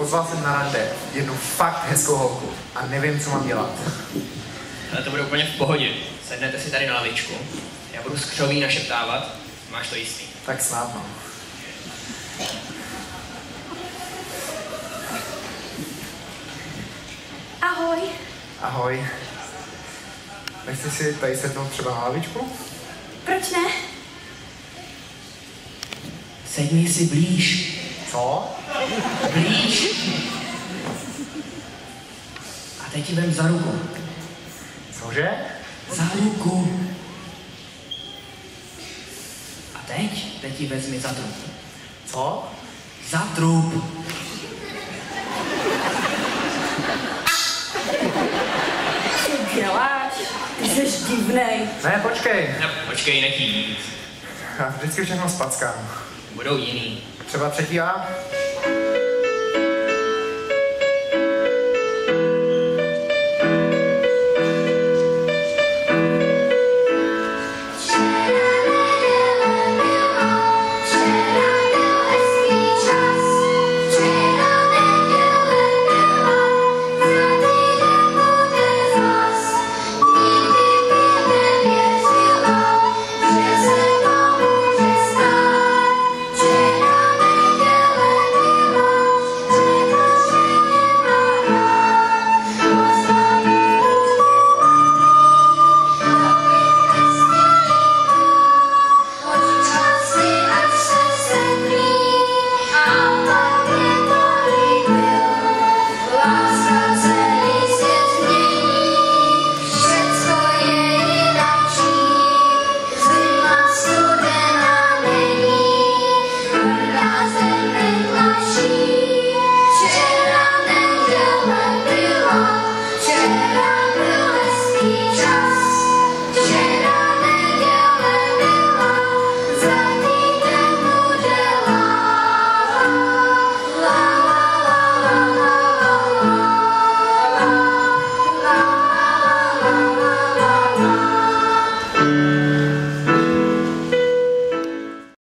Pozval jsem na rande jednu fakt hezkou holku a nevím, co mám dělat. Ale to bude úplně v pohodě. Sednete si tady na lavičku. Já budu skřoví našeptávat. Máš to jistý. Tak snad no. Ahoj. Ahoj. Nechci si tady sednout třeba na lavičku? Proč ne? Sedni si blíž. Co? Blíž. A teď ti vem za ruku. Cože? Za ruku. A teď, teď ti vezmi za trup. Co? Za trup. Co děláš? Ty jsi divnej. Ne, počkej. No, počkej, nech jít. Já vždycky všechno spackám. Budou jiný. Třeba třetí A?